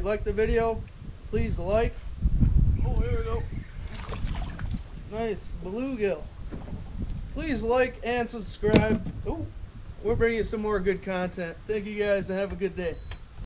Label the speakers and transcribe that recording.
Speaker 1: you like the video, please like. Oh, here we go. Nice bluegill. Please like and subscribe. Oh, we're bringing you some more good content. Thank you guys and have a good day.